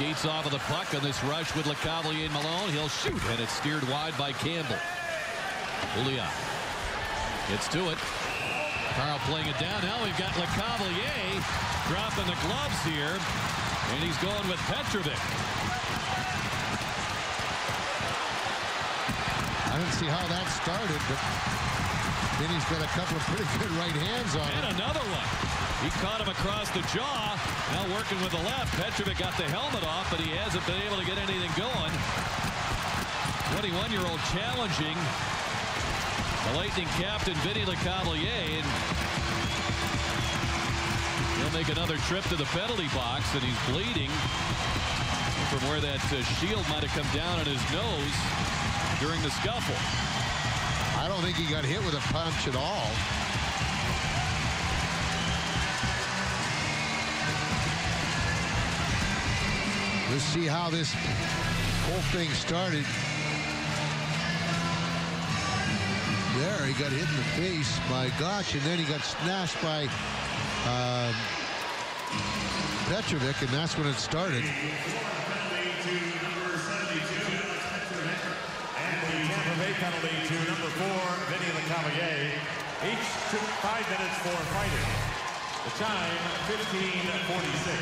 skates off of the puck on this rush with LeCavalier and Malone. He'll shoot, and it's steered wide by Campbell. Julia gets to it. Carl playing it down. Now we've got LeCavalier dropping the gloves here, and he's going with Petrovic. I didn't see how that started, but then he's got a couple of pretty good right hands on And him. another one. He caught him across the jaw. Now working with the left. Petrovic got the helmet off, but he hasn't been able to get anything going. 21-year-old challenging the Lightning captain, Vinny LeCavalier. And he'll make another trip to the penalty box, and he's bleeding from where that uh, shield might have come down on his nose during the scuffle. I don't think he got hit with a punch at all. Let's see how this whole thing started. There, he got hit in the face. My gosh, and then he got smashed by um, Petrovic, and that's when it started. Penalty to number four, Vinny LeCavalier. Each took five minutes for fighting. The time, 15.46.